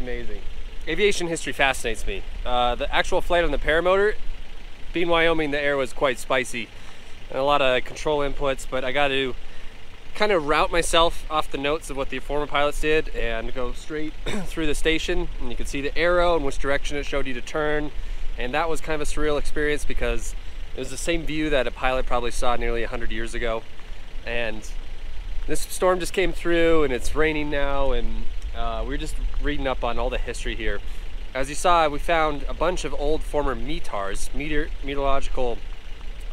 amazing. Aviation history fascinates me. Uh, the actual flight on the paramotor, being Wyoming, the air was quite spicy and a lot of control inputs, but I got to kind of route myself off the notes of what the former pilots did and go straight through the station and you could see the arrow and which direction it showed you to turn and that was kind of a surreal experience because it was the same view that a pilot probably saw nearly 100 years ago and this storm just came through and it's raining now and uh, we are just reading up on all the history here as you saw we found a bunch of old former METARs meteor meteorological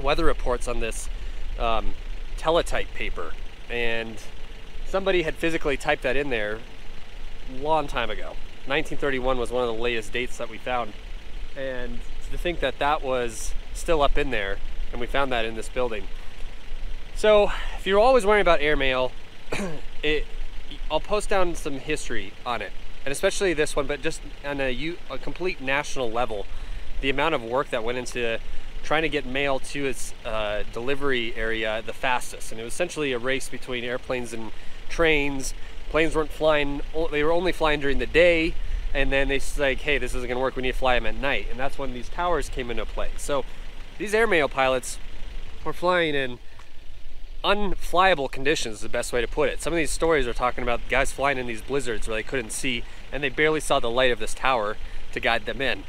weather reports on this um, teletype paper and somebody had physically typed that in there a long time ago. 1931 was one of the latest dates that we found. And to think that that was still up in there, and we found that in this building. So if you're always worrying about airmail, it, I'll post down some history on it, and especially this one, but just on a, a complete national level, the amount of work that went into trying to get mail to its uh, delivery area the fastest. And it was essentially a race between airplanes and trains. Planes weren't flying, they were only flying during the day. And then they like, hey, this isn't gonna work, we need to fly them at night. And that's when these towers came into play. So these airmail pilots were flying in unflyable conditions is the best way to put it. Some of these stories are talking about guys flying in these blizzards where they couldn't see and they barely saw the light of this tower to guide them in.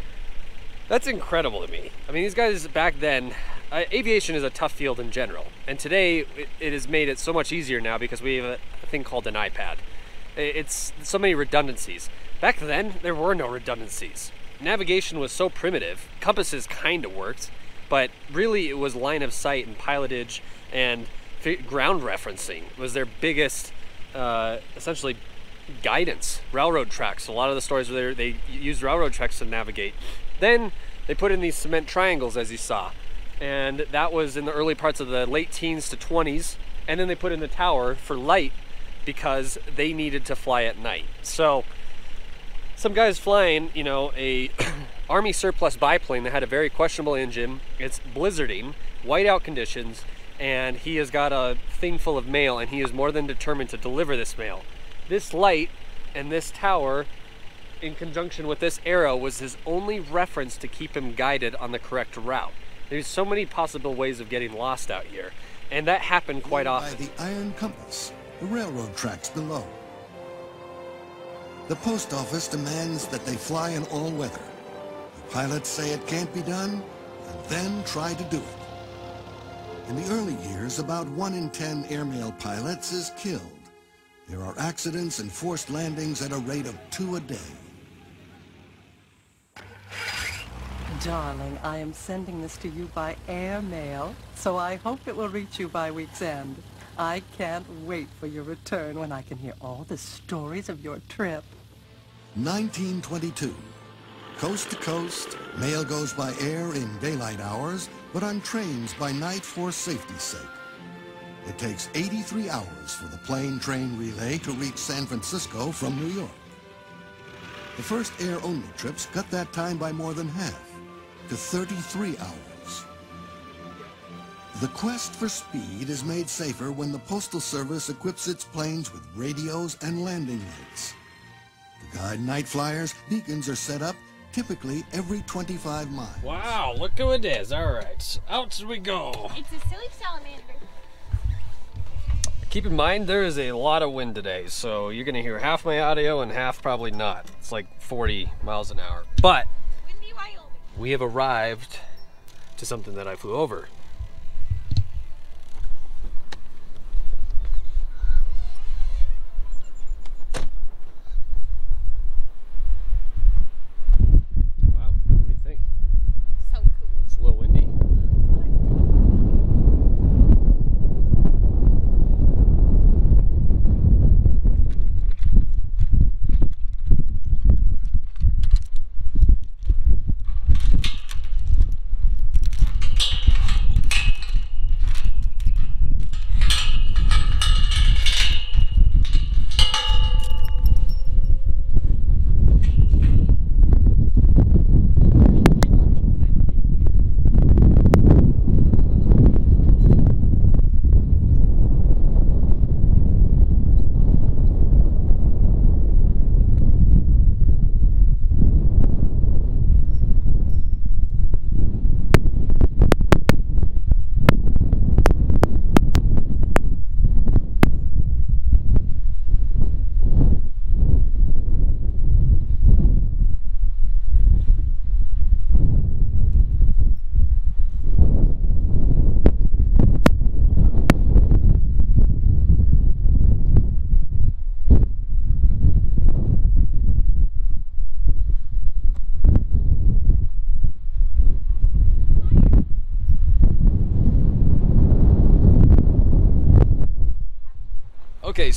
That's incredible to me. I mean, these guys back then, uh, aviation is a tough field in general. And today, it, it, has made it so much easier now because we have a, a thing called an iPad. It's so many redundancies. Back then, there were no redundancies. Navigation was so primitive. Compasses kind of worked, but really it was line of sight and pilotage and ground referencing was their biggest, uh, essentially, guidance. Railroad tracks. A lot of the stories where they used railroad tracks to navigate. Then they put in these cement triangles as you saw. And that was in the early parts of the late teens to 20s. And then they put in the tower for light because they needed to fly at night. So some guys flying, you know, a army surplus biplane that had a very questionable engine. It's blizzarding, whiteout conditions, and he has got a thing full of mail and he is more than determined to deliver this mail. This light and this tower in conjunction with this arrow was his only reference to keep him guided on the correct route. There's so many possible ways of getting lost out here, and that happened quite often. By the iron compass, the railroad tracks below. The post office demands that they fly in all weather. The pilots say it can't be done, and then try to do it. In the early years, about one in 10 airmail pilots is killed. There are accidents and forced landings at a rate of two a day. Darling, I am sending this to you by airmail, so I hope it will reach you by week's end. I can't wait for your return when I can hear all the stories of your trip. 1922. Coast to coast, mail goes by air in daylight hours, but on trains by night for safety's sake. It takes 83 hours for the plane-train relay to reach San Francisco from New York. The first air-only trips cut that time by more than half to 33 hours. The quest for speed is made safer when the Postal Service equips its planes with radios and landing lights. To guide night flyers, beacons are set up typically every 25 miles. Wow, look who it is. All right, out we go. It's a silly salamander. Keep in mind, there is a lot of wind today, so you're gonna hear half my audio and half probably not. It's like 40 miles an hour. But we have arrived to something that I flew over.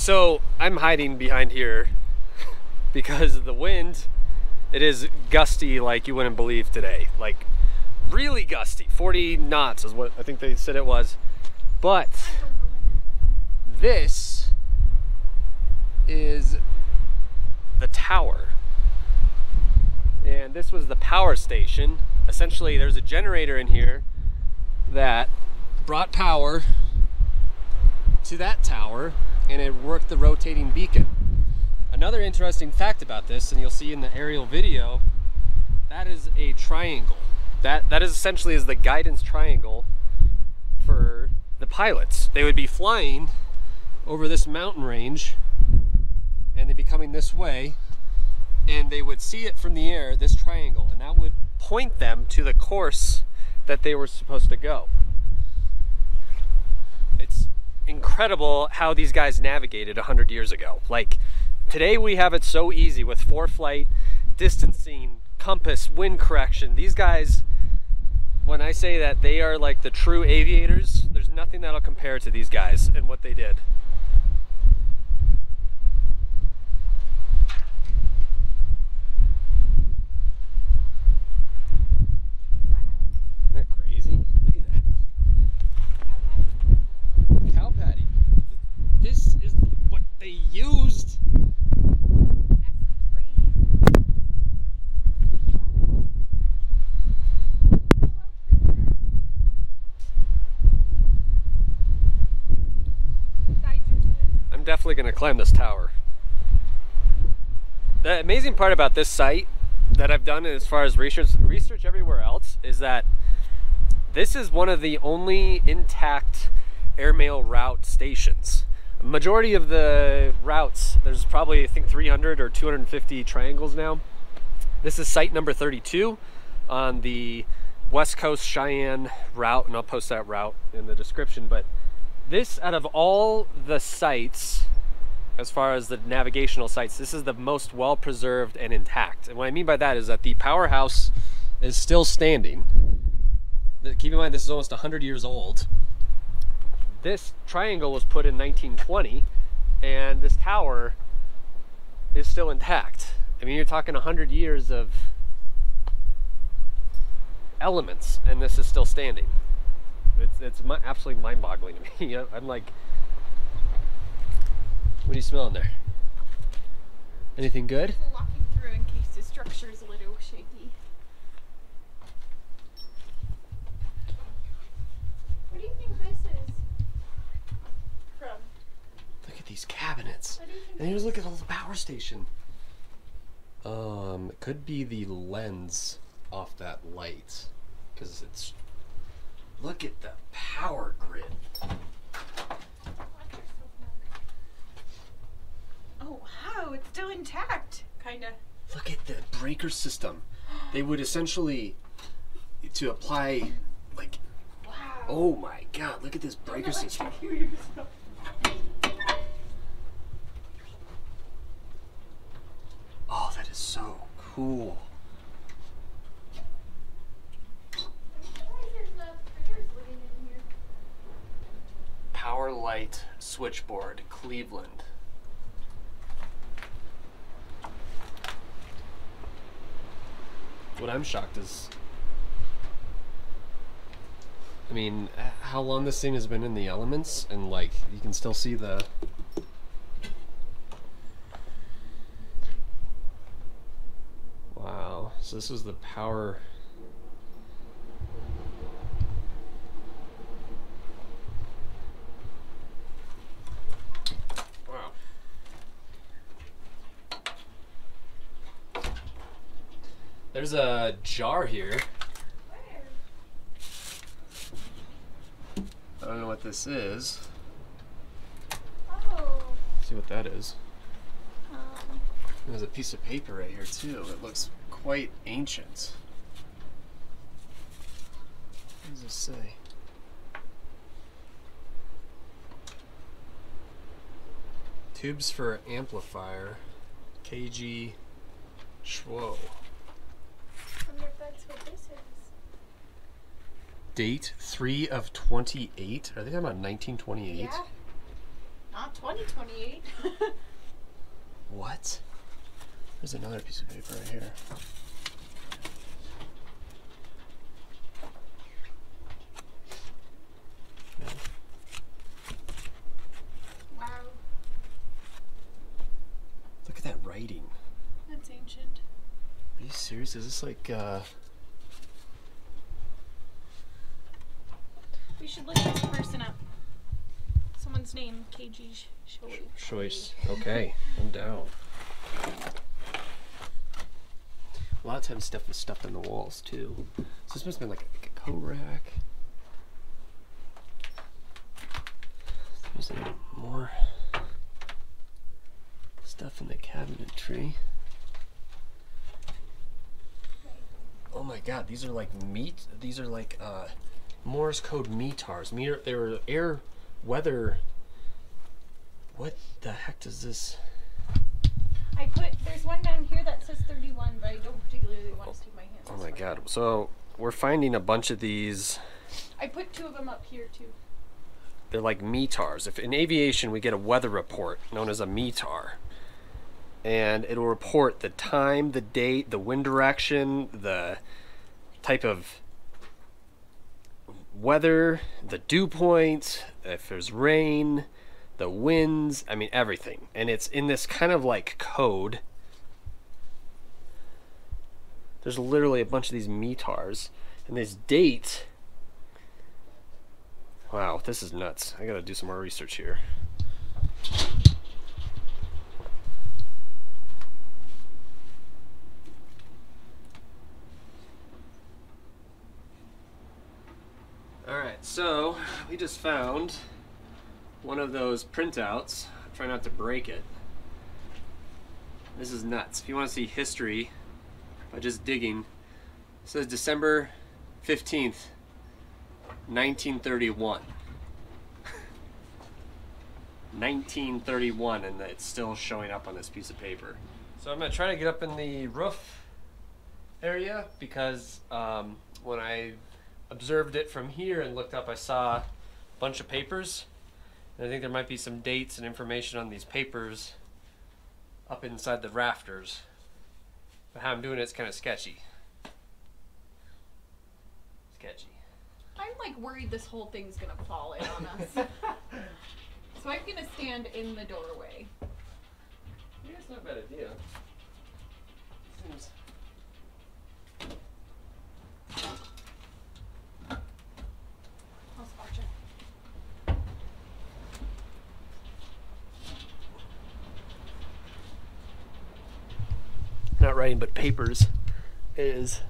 So I'm hiding behind here because of the wind. It is gusty like you wouldn't believe today. Like really gusty. 40 knots is what I think they said it was. But this is the tower. And this was the power station. Essentially, there's a generator in here that brought power to that tower and it worked the rotating beacon. Another interesting fact about this, and you'll see in the aerial video, that is a triangle. That, that is essentially is the guidance triangle for the pilots. They would be flying over this mountain range and they'd be coming this way and they would see it from the air, this triangle, and that would point them to the course that they were supposed to go. Incredible how these guys navigated 100 years ago. Like, today we have it so easy with ForeFlight, distancing, compass, wind correction. These guys, when I say that they are like the true aviators, there's nothing that'll compare to these guys and what they did. Isn't that crazy? Look at that. Cow patty. This is what they used. Definitely going to climb this tower. The amazing part about this site that I've done as far as research research everywhere else is that this is one of the only intact airmail route stations. Majority of the routes, there's probably I think 300 or 250 triangles now. This is site number 32 on the West Coast Cheyenne route, and I'll post that route in the description. But this, out of all the sites, as far as the navigational sites, this is the most well preserved and intact. And what I mean by that is that the powerhouse is still standing. Keep in mind, this is almost 100 years old. This triangle was put in 1920, and this tower is still intact. I mean, you're talking 100 years of elements, and this is still standing. It's, it's absolutely mind boggling to me. I'm like, what are you smelling there? Anything good? Walking through in case the structure is a little shaky. What do you think this is? From? Look at these cabinets. What do you think And here's look at all the power station. Um, it could be the lens off that light, because it's. Look at the power grid. Oh wow, it's still intact. Kinda. Look at the breaker system. They would essentially to apply like. Wow. Oh my God! Look at this breaker system. Oh, that is so cool. Power Light Switchboard, Cleveland. What I'm shocked is. I mean, how long this thing has been in the elements, and like, you can still see the. Wow. So this was the power. Wow. There's a jar here. I don't know what this is. Oh. see what that is. Um, There's a piece of paper right here too. It looks quite ancient. What does it say? Tubes for amplifier, KG Schwo. Wonder if that's what this is. Date 3 of 28. Are they talking about 1928? Yeah. Not 2028. What? There's another piece of paper right here. wow. Look at that writing. That's ancient. Are you serious? Is this like uh We should look this person up. Someone's name, KG Choi. choice? Okay, I'm down. A lot of times stuff was stuffed in the walls too. So this must have been like a, like a coat rack. There's more stuff in the cabinetry. Oh my god, these are like meat. These are like uh, Morse code METARs. Meter, they were air weather. What the heck does this? I put, there's one down here that says 31, but I don't particularly want to stick my hands Oh my way. god. So we're finding a bunch of these. I put two of them up here too. They're like METARs. If in aviation we get a weather report known as a METAR, and it'll report the time, the date, the wind direction, the type of weather, the dew point, if there's rain, the winds, I mean everything. And it's in this kind of like code. There's literally a bunch of these METARs. And this date Wow, this is nuts. I gotta do some more research here. Alright, so we just found one of those printouts. Try not to break it. This is nuts. If you want to see history by just digging, it says December 15th, 1931. 1931, and it's still showing up on this piece of paper. So I'm gonna try to get up in the roof area because um, when I observed it from here and looked up, I saw a bunch of papers. And I think there might be some dates and information on these papers up inside the rafters. But how I'm doing it's kind of sketchy. Sketchy. I'm like worried this whole thing's gonna fall in on us. so I'm gonna stand in the doorway. Yeah, it's not a bad idea. Seems. I'll scotch it. Not writing, but papers. Is.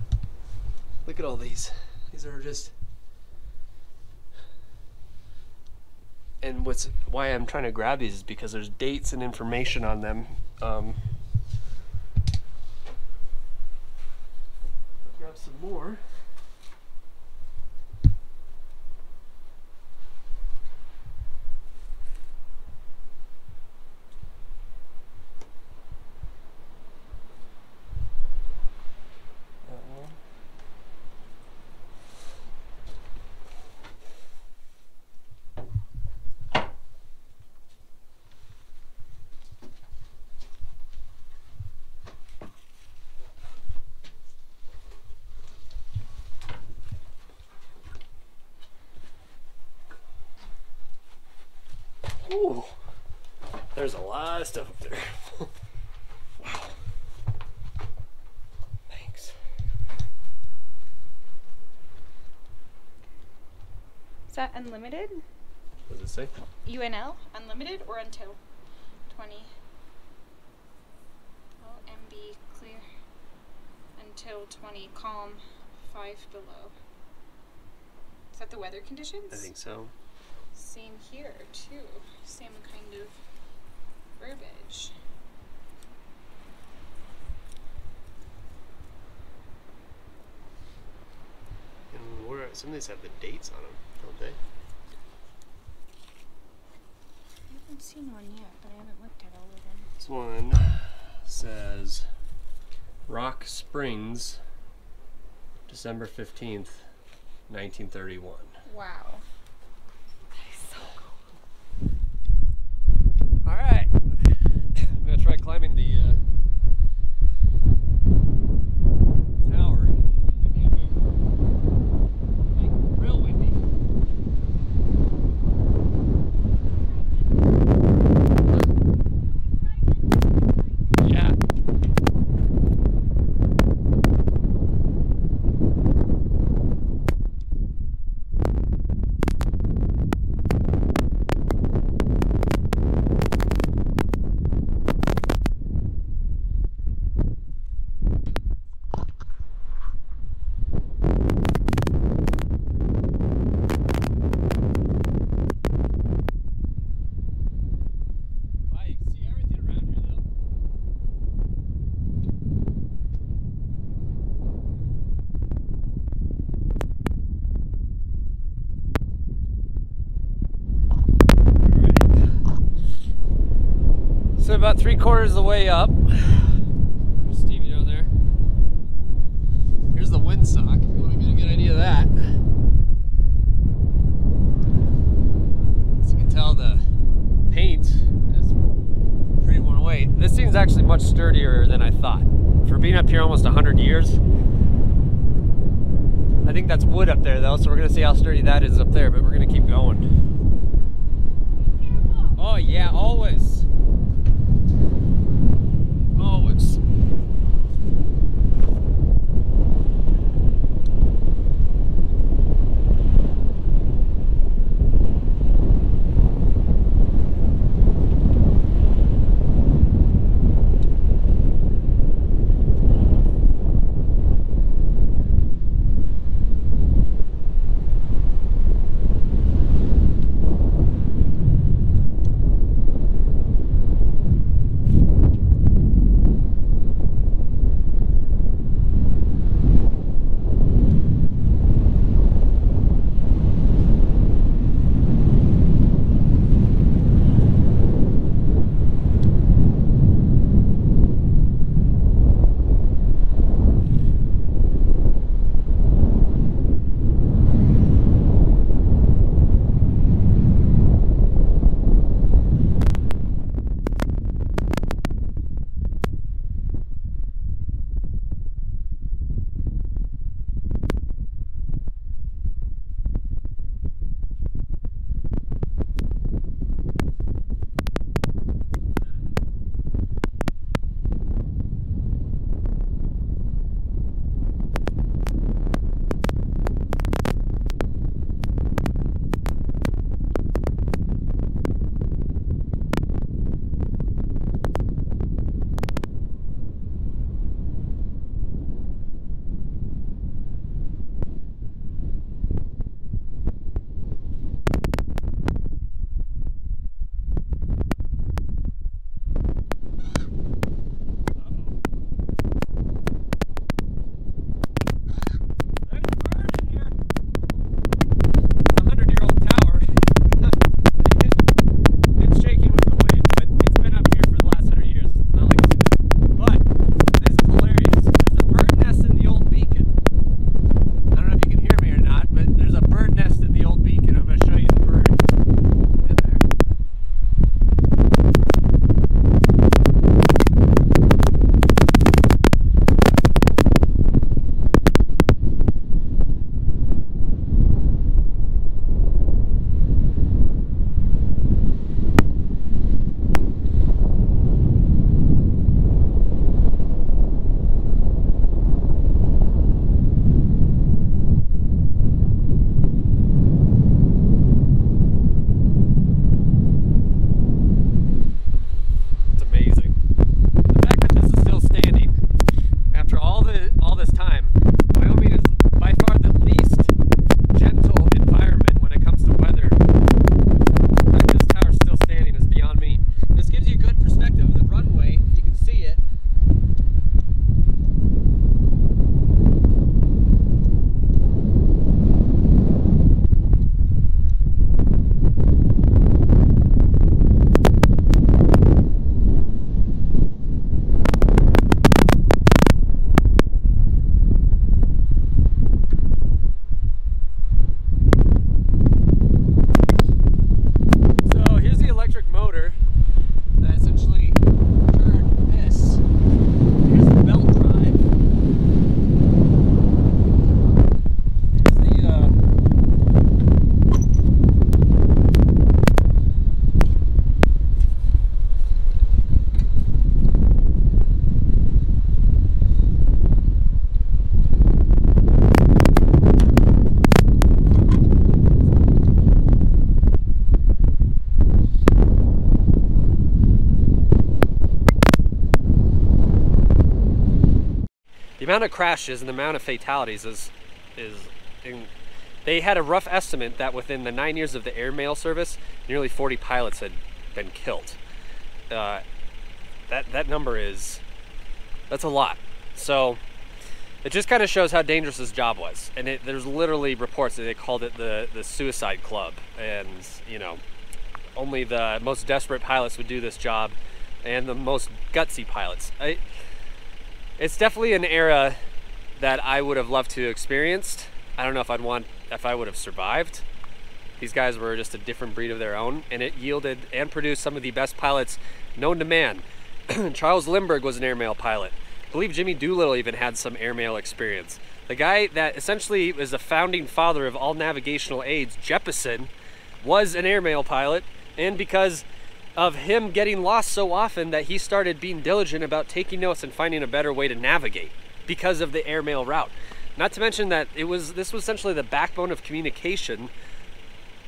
Look at all these. These are just. And what's why I'm trying to grab these is because there's dates and information on them. Um, grab some more. That one. Ooh, there's a lot of stuff up there. wow. Thanks. Is that unlimited? What does it say? UNL? Unlimited or until 20? Oh, MB clear. Until 20, calm, 5 below. Is that the weather conditions? I think so. Same here, too. Same kind of verbiage. And where some of these have the dates on them, don't they? I haven't seen one yet, but I haven't looked at all of them. This one says Rock Springs, December 15th, 1931. Wow. All right. I'm gonna try climbing the uh, about three quarters of the way up. There's Stevie down there. Here's the windsock, if you want to get a good idea of that. As you can tell, the paint is pretty worn away. This thing's actually much sturdier than I thought. For being up here almost 100 years, I think that's wood up there though, so we're gonna see how sturdy that is up there, but we're gonna keep going. Oh yeah, always. Always. Amount of crashes and the amount of fatalities is is in, they had a rough estimate that within the nine years of the airmail service, nearly 40 pilots had been killed. Uh, that that number is that's a lot. So it just kind of shows how dangerous this job was. And it, there's literally reports that they called it the the suicide club, and you know, only the most desperate pilots would do this job, and the most gutsy pilots. I, it's definitely an era that I would have loved to have experienced. I don't know if I'd want if I would have survived. These guys were just a different breed of their own, and it yielded and produced some of the best pilots known to man. Charles Lindbergh was an airmail pilot. I believe Jimmy Doolittle even had some airmail experience. The guy that essentially was the founding father of all navigational aids, Jeppesen, was an airmail pilot, and because of him getting lost so often that he started being diligent about taking notes and finding a better way to navigate because of the airmail route. Not to mention that it was this was essentially the backbone of communication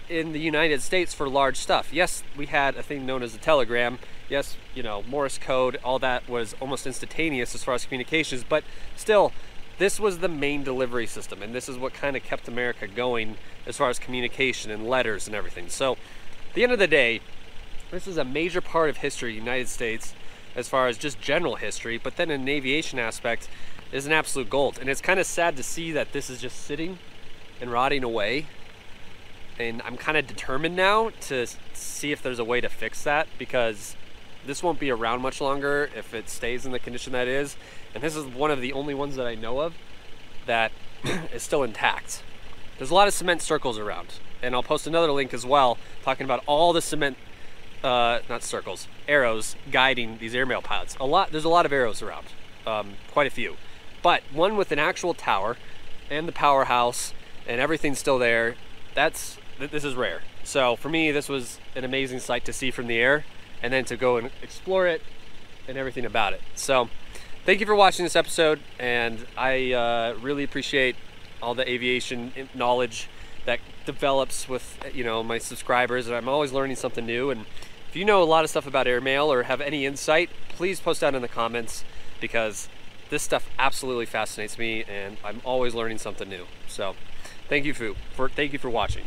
in the United States for large stuff. Yes, we had a thing known as a telegram. Yes, you know, Morse code, all that was almost instantaneous as far as communications, but still, this was the main delivery system, and this is what kind of kept America going as far as communication and letters and everything. So, at the end of the day, this is a major part of history the United States as far as just general history, but then in an aviation aspect is an absolute gold. And it's kind of sad to see that this is just sitting and rotting away and I'm kind of determined now to see if there's a way to fix that because this won't be around much longer if it stays in the condition that it is. And this is one of the only ones that I know of that is still intact. There's a lot of cement circles around, and I'll post another link as well talking about all the cement, uh, not circles, arrows guiding these airmail pilots. A lot, there's a lot of arrows around, um, quite a few, but one with an actual tower and the powerhouse and everything's still there. That's this is rare. So for me, this was an amazing sight to see from the air and then to go and explore it and everything about it. So thank you for watching this episode and I uh, really appreciate all the aviation knowledge that develops with you know my subscribers and I'm always learning something new and if you know a lot of stuff about airmail or have any insight? Please post down in the comments because this stuff absolutely fascinates me and I'm always learning something new. So thank you for, for thank you for watching